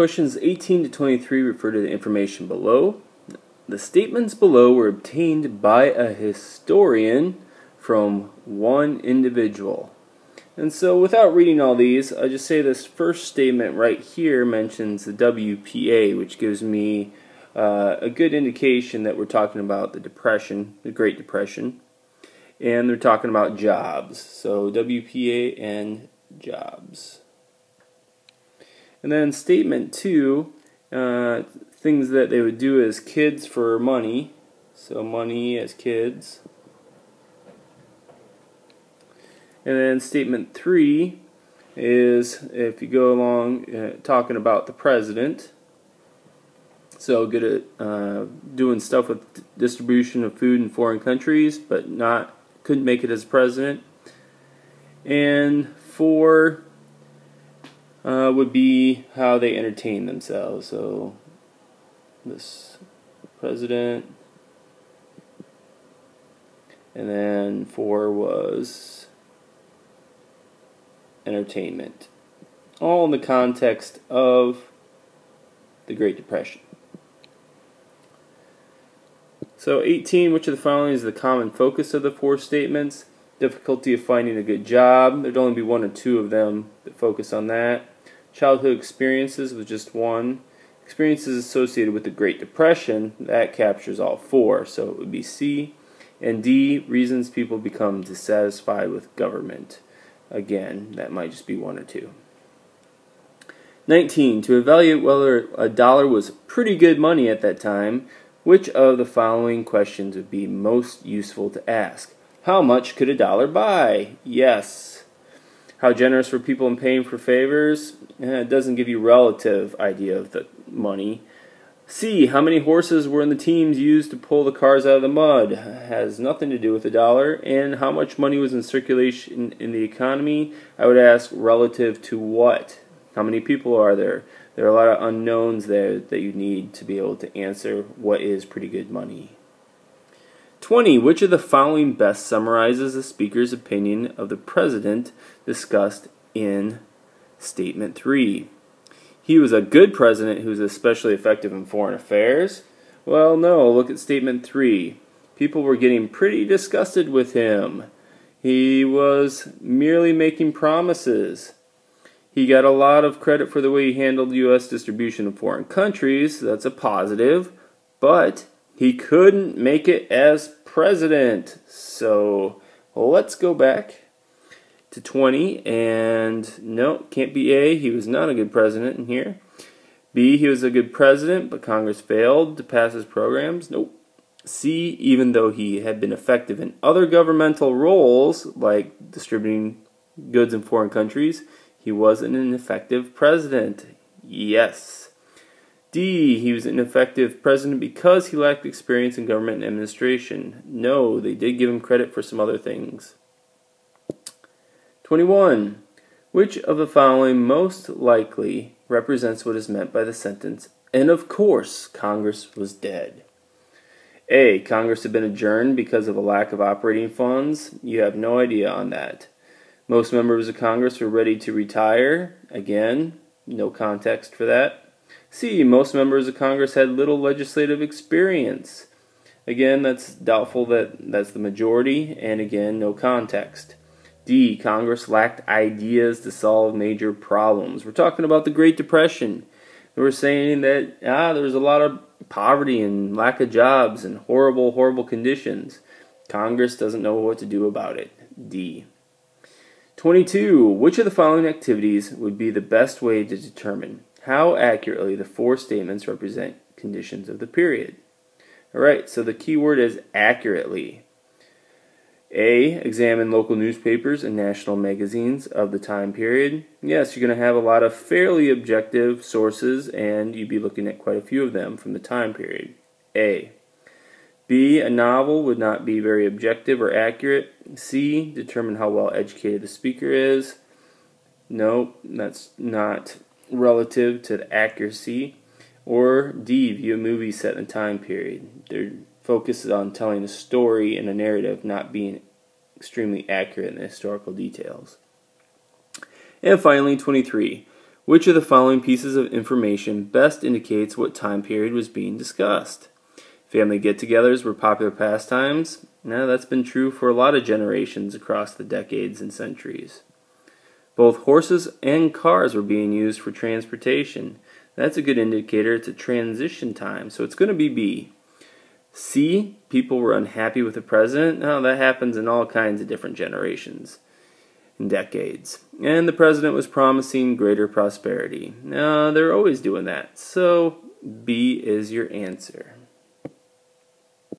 Questions 18 to 23 refer to the information below. The statements below were obtained by a historian from one individual. And so, without reading all these, I'll just say this first statement right here mentions the WPA, which gives me uh, a good indication that we're talking about the Depression, the Great Depression, and they're talking about jobs. So, WPA and jobs. And then, statement two uh, things that they would do as kids for money. So, money as kids. And then statement three is if you go along uh, talking about the president. So good at uh, doing stuff with distribution of food in foreign countries, but not couldn't make it as president. And four uh, would be how they entertain themselves. So this president, and then four was entertainment, all in the context of the Great Depression. So, 18, which of the following is the common focus of the four statements? Difficulty of finding a good job. There'd only be one or two of them that focus on that. Childhood experiences was just one. Experiences associated with the Great Depression, that captures all four. So it would be C. And D, reasons people become dissatisfied with government. Again, that might just be one or two. 19. To evaluate whether a dollar was pretty good money at that time, which of the following questions would be most useful to ask? How much could a dollar buy? Yes. How generous were people in paying for favors? Eh, it doesn't give you relative idea of the money. C. How many horses were in the teams used to pull the cars out of the mud? Has nothing to do with the dollar. And how much money was in circulation in the economy? I would ask relative to what? How many people are there? There are a lot of unknowns there that you need to be able to answer what is pretty good money. 20. Which of the following best summarizes the speaker's opinion of the president discussed in Statement 3? He was a good president who was especially effective in foreign affairs. Well, no, look at statement three. People were getting pretty disgusted with him. He was merely making promises. He got a lot of credit for the way he handled U.S. distribution in foreign countries. That's a positive. But he couldn't make it as president. So let's go back to 20. And no, can't be A. He was not a good president in here. B. He was a good president, but Congress failed to pass his programs. Nope. C. Even though he had been effective in other governmental roles, like distributing goods in foreign countries, he wasn't an effective president. Yes. D. He was an effective president because he lacked experience in government and administration. No, they did give him credit for some other things. 21. Which of the following most likely represents what is meant by the sentence, and of course Congress was dead? A. Congress had been adjourned because of a lack of operating funds. You have no idea on that. Most members of Congress were ready to retire. Again, no context for that. C. Most members of Congress had little legislative experience. Again, that's doubtful that that's the majority, and again, no context. D. Congress lacked ideas to solve major problems. We're talking about the Great Depression. We're saying that ah, there was a lot of poverty and lack of jobs and horrible, horrible conditions. Congress doesn't know what to do about it. D. 22. Which of the following activities would be the best way to determine how accurately the four statements represent conditions of the period? All right, so the key word is accurately. A. Examine local newspapers and national magazines of the time period. Yes, you're going to have a lot of fairly objective sources, and you'd be looking at quite a few of them from the time period. A. B. A novel would not be very objective or accurate. C. Determine how well educated the speaker is. No, that's not relative to the accuracy. Or D. View a movie set in a time period. They're focuses on telling a story and a narrative, not being extremely accurate in the historical details. And finally, 23. Which of the following pieces of information best indicates what time period was being discussed? Family get togethers were popular pastimes. Now, that's been true for a lot of generations across the decades and centuries. Both horses and cars were being used for transportation. That's a good indicator it's a transition time, so it's going to be B. C, people were unhappy with the president. Now, that happens in all kinds of different generations and decades. And the president was promising greater prosperity. Now, they're always doing that. So, B is your answer.